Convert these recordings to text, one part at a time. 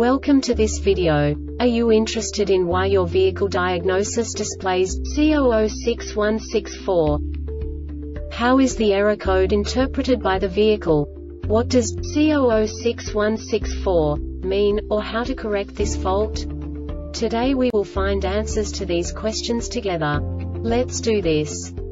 Welcome to this video. Are you interested in why your vehicle diagnosis displays C006164? How is the error code interpreted by the vehicle? What does C006164 mean, or how to correct this fault? Today we will find answers to these questions together. Let's do this.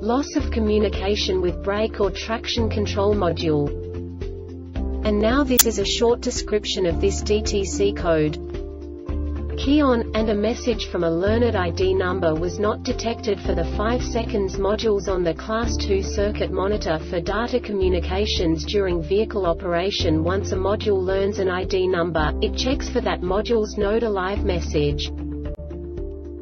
Loss of communication with brake or traction control module. And now this is a short description of this DTC code. Key on, and a message from a learned ID number was not detected for the 5 seconds modules on the Class 2 circuit monitor for data communications during vehicle operation Once a module learns an ID number, it checks for that module's node alive message.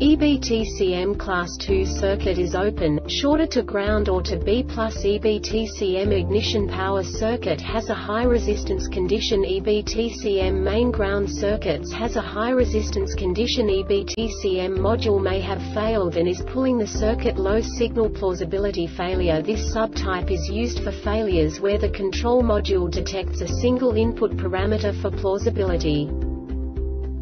EBTCM Class 2 circuit is open, shorter to ground or to B plus EBTCM ignition power circuit has a high resistance condition. EBTCM main ground circuits has a high resistance condition. EBTCM module may have failed and is pulling the circuit low signal plausibility failure. This subtype is used for failures where the control module detects a single input parameter for plausibility.